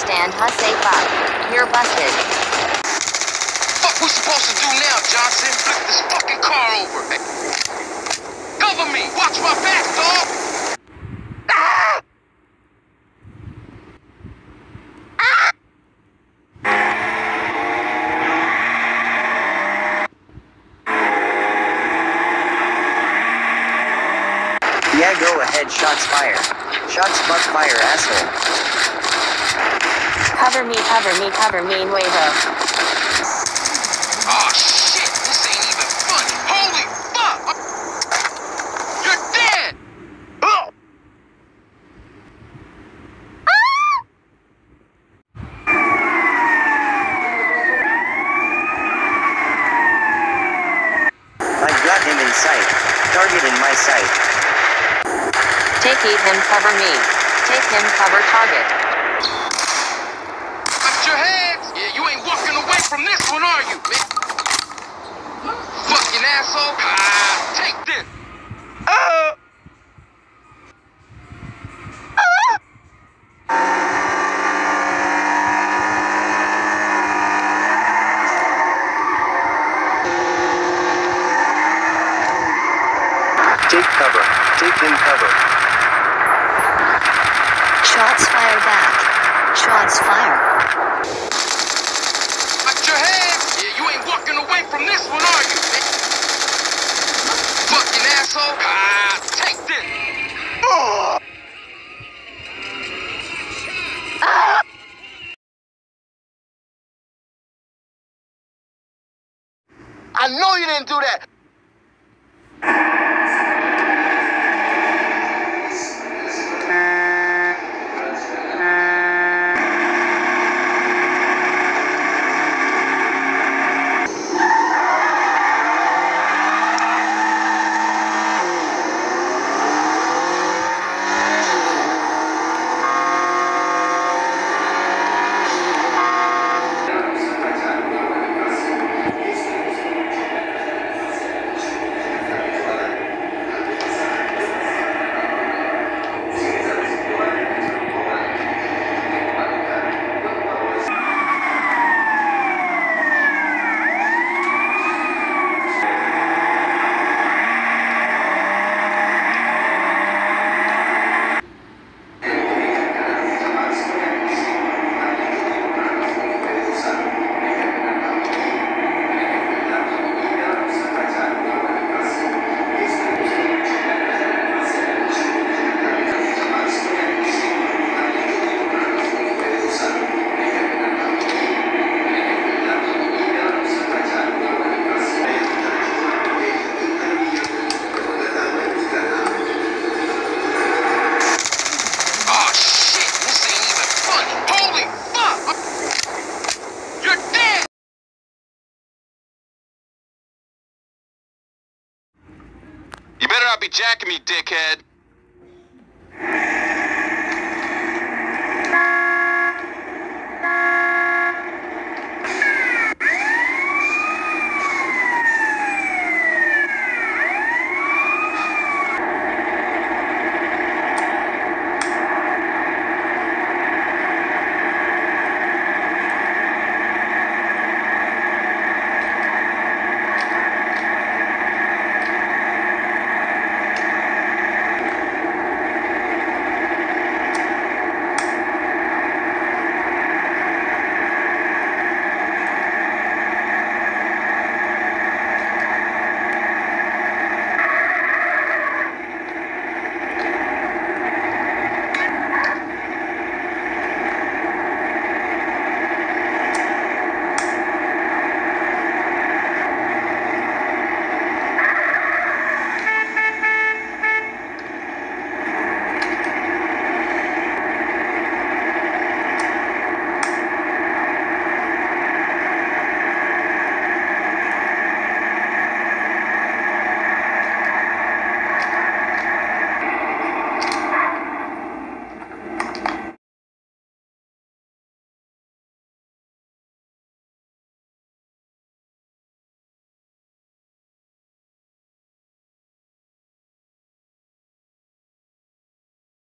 stand huh safe up. You're busted. Fuck we supposed to do now, Johnson? Flip this fucking car over. Hey. Cover me! Watch my back, dog! Ah! Yeah, go ahead, shots fire. Shots butt fire, asshole. Cover me, cover me, cover me, nuevo. Oh shit! This ain't even funny! Holy fuck! You're dead! Oh! I've got him in sight. Target in my sight. Take him, cover me. Take him, cover target. Got your hands! Yeah, you ain't walking away from this one, are you, man? Fucking asshole! Ah, take this! Ah! Take cover. Take in cover. Shots fired back. Shots fired. Got your hands! You ain't walking away from this one, are you. Fucking asshole! Ah, take this! Oh! I know you didn't do that! Jacking me, dickhead.